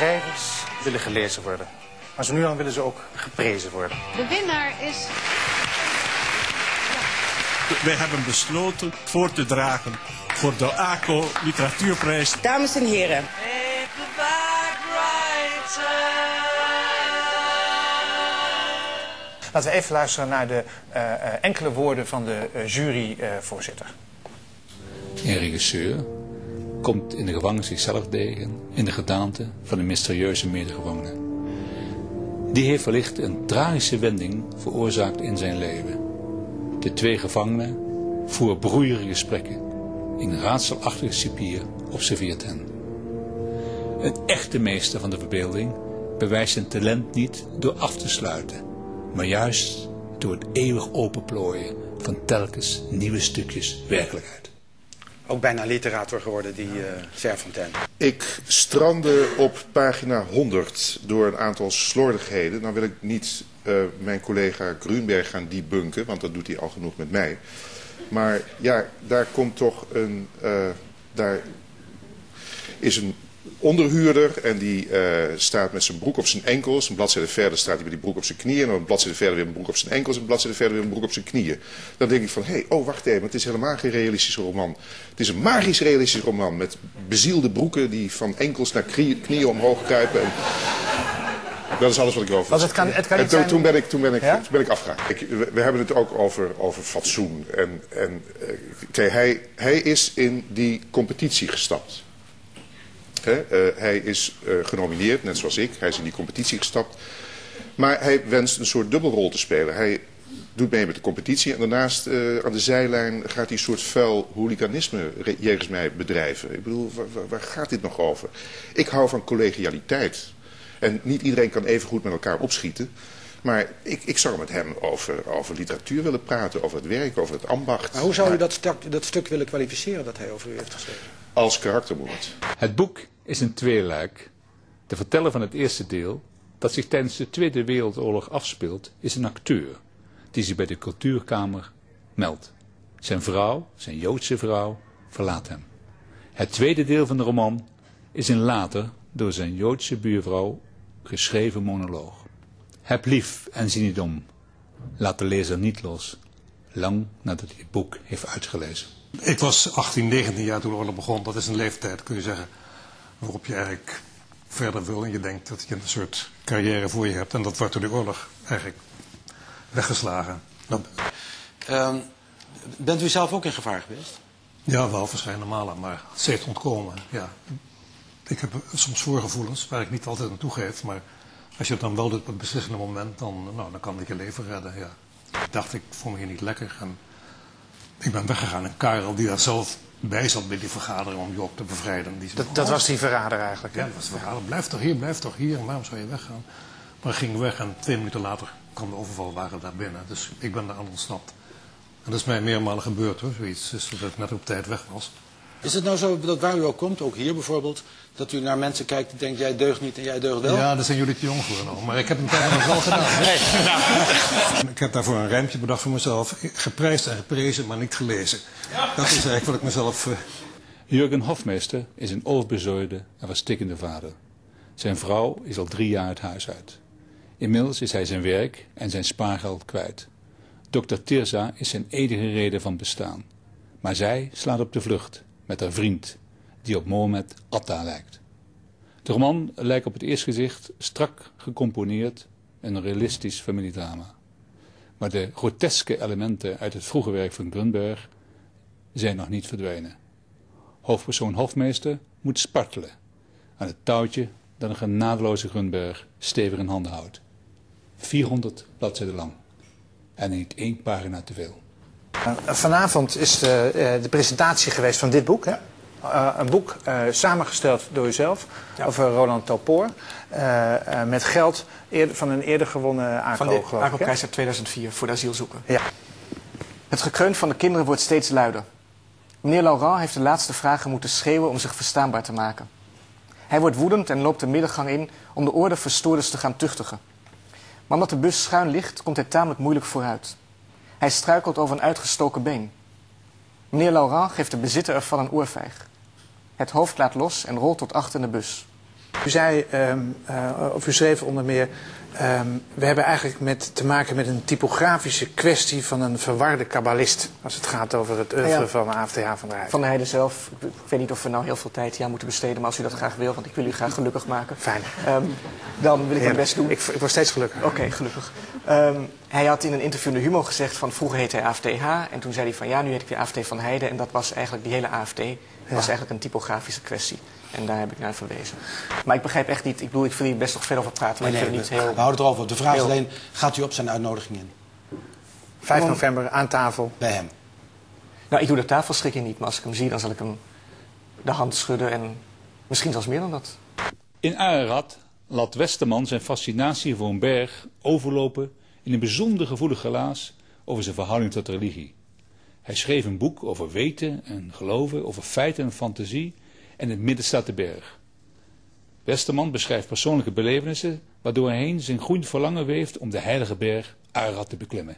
schrijvers willen gelezen worden. Maar zo nu dan willen ze ook geprezen worden. De winnaar is Wij hebben besloten voor te dragen voor de ACO Literatuurprijs. Dames en heren, Laten we even luisteren naar de eh, eh, enkele woorden van de eh, juryvoorzitter. Een regisseur komt in de gevangenis zichzelf tegen in de gedaante van een mysterieuze medegevangene. Die heeft wellicht een tragische wending veroorzaakt in zijn leven. De twee gevangenen voeren broeierige gesprekken. In raadselachtige cipier observeert hen. Een echte meester van de verbeelding bewijst zijn talent niet door af te sluiten, maar juist door het eeuwig openplooien van telkens nieuwe stukjes werkelijkheid. Ook bijna literator geworden, die uh. Ik strandde op pagina 100 door een aantal slordigheden. Dan wil ik niet uh, mijn collega Grunberg gaan debunken, want dat doet hij al genoeg met mij. Maar ja, daar komt toch een... Uh, daar is een onderhuurder en die uh, staat met zijn broek op zijn enkels. Een bladzijde verder staat hij met die broek op zijn knieën. En een bladzijde verder weer een broek op zijn enkels. En een bladzijde verder weer een broek op zijn knieën. Dan denk ik van, hé, hey, oh wacht even, het is helemaal geen realistische roman. Het is een magisch realistische roman met bezielde broeken die van enkels naar knieën omhoog kruipen. En... Dat is alles wat ik over het kan, het kan en zijn... toen ben ik, toen ben ik, Ja? toen ben ik afgehaakt. Ik, we, we hebben het ook over, over fatsoen. En, en eh, hij is in die competitie gestapt. Eh, hij is eh, genomineerd, net zoals ik. Hij is in die competitie gestapt. Maar hij wenst een soort dubbelrol te spelen. Hij doet mee met de competitie en daarnaast eh, aan de zijlijn gaat hij een soort vuil hooliganisme jegens mij bedrijven. Ik bedoel, waar, waar- gaat dit nog over? Ik hou van collegialiteit. En niet iedereen kan even goed met elkaar opschieten. Maar ik, ik zou met hem over, over literatuur willen praten, over het werk, over het ambacht. Maar hoe zou u dat dat stuk willen kwalificeren dat hij over u heeft geschreven? Als karaktermoord. Het boek is een tweeluik. De verteller van het eerste deel, dat zich tijdens de Tweede Wereldoorlog afspeelt, is een acteur die zich bij de cultuurkamer meldt. Zijn vrouw, zijn Joodse vrouw, verlaat hem. Het tweede deel van de roman is een later door zijn Joodse buurvrouw geschreven monoloog. Heb lief en zie niet om. Laat de lezer niet los, lang nadat hij het boek heeft uitgelezen. Ik was 18, 19 jaar toen de oorlog begon. Dat is een leeftijd, kun je zeggen, waarop je eigenlijk verder wil. En je denkt dat je een soort carrière voor je hebt. En dat wordt door de oorlog eigenlijk weggeslagen. Ehm, bent u zelf ook in gevaar geweest? ja, wel verschillende malen, maar heeft ontkomen. Ja. Ik heb soms voorgevoelens waar ik niet altijd aan toegeef. Maar als je het dan wel doet op het beslissende moment, dan, nou, dan kan ik je leven redden. Ja. Ik dacht, ik voel me hier niet lekker. En ik ben weggegaan. En Karel, die daar zelf bij zat bij die vergadering om Job te bevrijden. Die Dat, dat "Oh, was die verrader eigenlijk. hè? Ja, dat was het verhaal. Blijf toch hier, blijf toch hier. En waarom zou je weggaan? Maar ging weg en twee minuten later kwam de overvalwagen daar binnen. Dus ik ben daar aan ontsnapt. En dat is mij meermalen gebeurd hoor, zoiets. Dus dat ik net op tijd weg was. Is het nou zo dat waar u ook komt, ook hier bijvoorbeeld, dat u naar mensen kijkt en denkt jij deugt niet en jij deugt wel? Ja, daar zijn jullie te jong voor nog. Maar ik heb het bijna nog wel gedaan. Ik heb daarvoor een rijmpje bedacht voor mezelf. Geprijsd en geprezen, maar niet gelezen. Dat is eigenlijk wat ik mezelf... eh, Jurgen Hofmeester is een overbezorgde en verstikkende vader. Zijn vrouw is al drie jaar het huis uit. Inmiddels is hij zijn werk en zijn spaargeld kwijt. Dokter Tirza is zijn enige reden van bestaan. Maar zij slaat op de vlucht met haar vriend, die op Mohammed Atta lijkt. De roman lijkt op het eerste gezicht strak gecomponeerd een realistisch familiedrama. Maar de groteske elementen uit het vroege werk van Grunberg zijn nog niet verdwenen. Hoofdpersoon Hofmeester moet spartelen aan het touwtje dat een genadeloze Grunberg stevig in handen houdt. 400 bladzijden lang. En niet één pagina te veel. Uh, vanavond is de, eh, de presentatie geweest van dit boek. Hè? Uh, een boek uh, samengesteld door uzelf over Roland Topoor. Uh, met geld eerder, van een eerder gewonnen ACO, Van de? ACO-prijs uit 2004 voor de asielzoeker. Ja. Het gekreun van de kinderen wordt steeds luider. Meneer Laurent heeft de laatste vragen moeten schreeuwen om zich verstaanbaar te maken. Hij wordt woedend en loopt de middengang in om de orde verstoorders te gaan tuchtigen. Maar omdat de bus schuin ligt, komt hij tamelijk moeilijk vooruit. Hij struikelt over een uitgestoken been. Meneer Laurent geeft de bezitter ervan een oorvijg. Het hoofd laat los en rolt tot achter in de bus. U zei, ehm, eh, of u schreef onder meer, ehm, we hebben eigenlijk met, te maken met een typografische kwestie van een verwarde kabbalist. Als het gaat over het oeuvre Ja. van AFTH van der Heijden. Van der Heijden zelf, ik weet niet of we nou heel veel tijd aan moeten besteden, maar als u dat graag wil, want ik wil u graag gelukkig maken. Fijn. Ehm, dan wil ik mijn best doen. Ik, ik word steeds gelukkiger. Oké, gelukkig. Hij had in een interview in de Humo gezegd van vroeger heette hij AFTH en toen zei hij van ja, nu heet ik weer AFT van Heijden en dat was eigenlijk, die hele AFT was eigenlijk een typografische kwestie. En daar heb ik naar verwezen. Maar ik begrijp echt niet, ik bedoel, ik wil hier best nog verder over praten, maar Nee, ik nee, vind we, het niet we heel... houden het erover. De vraag is alleen, gaat u op zijn uitnodiging in? 5 november aan tafel. Bij hem? Nou, ik doe de tafelschikking niet, maar als ik hem zie, dan zal ik hem de hand schudden en misschien zelfs meer dan dat. In Ararat laat Westerman zijn fascinatie voor een berg overlopen in een bijzonder gevoelig relaas over zijn verhouding tot religie. Hij schreef een boek over weten en geloven, over feiten en fantasie en in het midden staat de berg. Westerman beschrijft persoonlijke belevenissen waardoor hij heen zijn groeiend verlangen weeft om de heilige berg Ararat te beklimmen.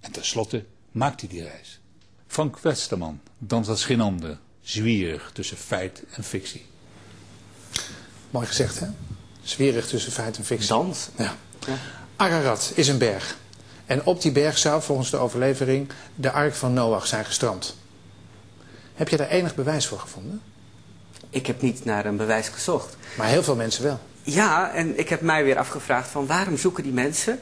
En tenslotte maakt hij die reis. Frank Westerman danst als geen ander, zwierig tussen feit en fictie. Mooi gezegd, hè? Zwierig tussen feit en fictie. Dans? Ja. Ararat is een berg. En op die berg zou volgens de overlevering de ark van Noach zijn gestrand. Heb je daar enig bewijs voor gevonden? Ik heb niet naar een bewijs gezocht. Maar heel veel mensen wel. Ja, en ik heb mij weer afgevraagd van waarom zoeken die mensen,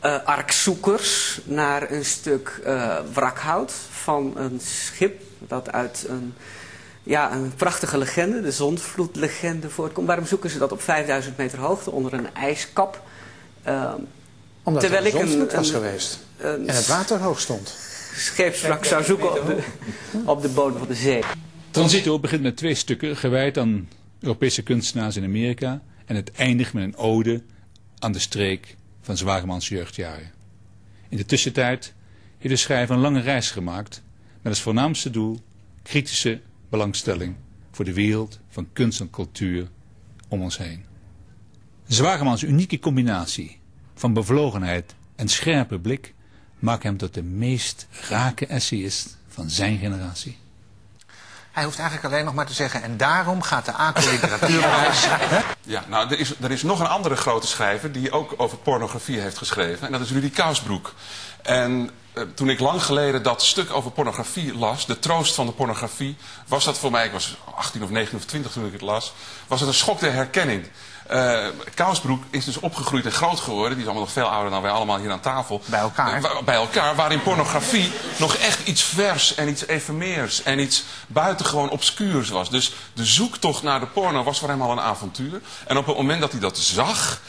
eh arkzoekers, naar een stuk eh, wrakhout van een schip dat uit een, ja, een prachtige legende, de zondvloedlegende, voortkomt. Waarom zoeken ze dat op 5000 meter hoogte onder een ijskap? Omdat Terwijl er ik een was een- geweest. een En het water hoog stond. scheepswrak zou zoeken op de, op de bodem van de zee. Transito begint met twee stukken gewijd aan Europese kunstenaars in Amerika en het eindigt met een ode aan de streek van Zwagemans jeugdjaren. In de tussentijd heeft de schrijver een lange reis gemaakt met als voornaamste doel kritische belangstelling voor de wereld van kunst en cultuur om ons heen. Zwagemans unieke combinatie van bevlogenheid en scherpe blik maakt hem tot de meest rake essayist van zijn generatie. Hij hoeft eigenlijk alleen nog maar te zeggen... en daarom gaat de ACO Literatuurprijs... Ja, nou, er is, er is nog een andere grote schrijver die ook over pornografie heeft geschreven. En dat is Rudy Kousbroek. En eh, toen ik lang geleden dat stuk over pornografie las, de troost van de pornografie, was dat voor mij, ik was 18 of 19 of 20 toen ik het las, was het een schok der herkenning. Eh Kousbroek is dus opgegroeid en groot geworden. Die is allemaal nog veel ouder dan wij allemaal hier aan tafel. Bij elkaar. Eh, bij elkaar, waarin pornografie nog echt iets vers en iets efemeers en iets buitengewoon obscuurs was. Dus de zoektocht naar de porno was voor hem al een avontuur. En op het moment dat hij dat zag,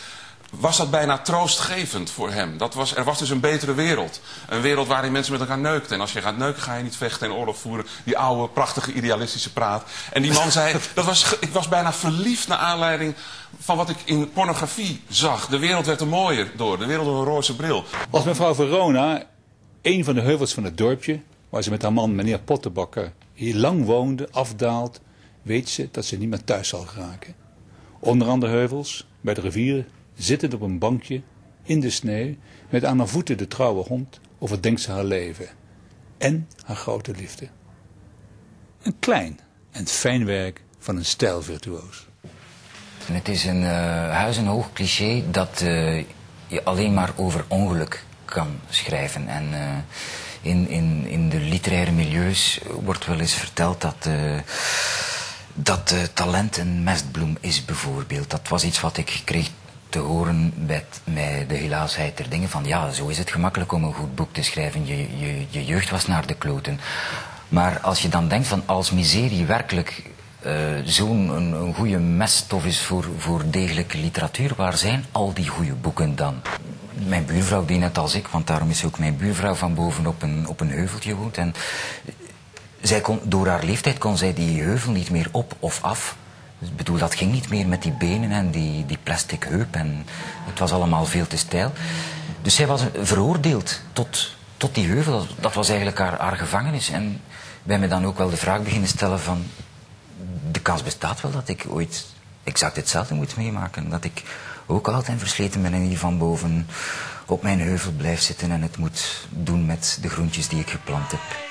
was dat bijna troostgevend voor hem. Dat was, er was dus een betere wereld. Een wereld waarin mensen met elkaar neukten. En als je gaat neuken, ga je niet vechten en oorlog voeren. Die oude, prachtige, idealistische praat. En die man zei, dat was, ik was bijna verliefd naar aanleiding van wat ik in pornografie zag. De wereld werd er mooier door. De wereld door een roze bril. Als mevrouw Verona, een van de heuvels van het dorpje, waar ze met haar man meneer Pottenbakker hier lang woonde, afdaalt, weet ze dat ze niet meer thuis zal geraken. Onderaan de heuvels, bij de rivier, zittend op een bankje, in de sneeuw, met aan haar voeten de trouwe hond, overdenkt ze haar leven. En haar grote liefde. Een klein en fijn werk van een stijlvirtuoos. Het is een eh huis en hoog cliché dat eh, je alleen maar over ongeluk kan schrijven. En eh, in, in, in de literaire milieus wordt wel eens verteld dat, dat talent een mestbloem is bijvoorbeeld. Dat was iets wat ik kreeg te horen met, met de helaasheid der dingen. Van ja, zo is het gemakkelijk om een goed boek te schrijven. Je, je, je jeugd was naar de kloten. Maar als je dan denkt van als miserie werkelijk eh, zo'n een, goede meststof is voor, voor degelijke literatuur, waar zijn al die goede boeken dan? Mijn buurvrouw, die net als ik, want daarom is ook mijn buurvrouw van boven op een, op een heuveltje woont. En zij kon, door haar leeftijd kon zij die heuvel niet meer op of af. Dus ik bedoel, dat ging niet meer met die benen en die, die plastic heup. En het was allemaal veel te stijl. Dus zij was veroordeeld tot, tot die heuvel. Dat, was eigenlijk haar, gevangenis. En bij me dan ook wel de vraag beginnen stellen van... De kans bestaat wel dat ik ooit exact hetzelfde moet meemaken. Dat ik ook en versleten ben en hier van boven op mijn heuvel blijf zitten... en het moet doen met de groentjes die ik geplant heb.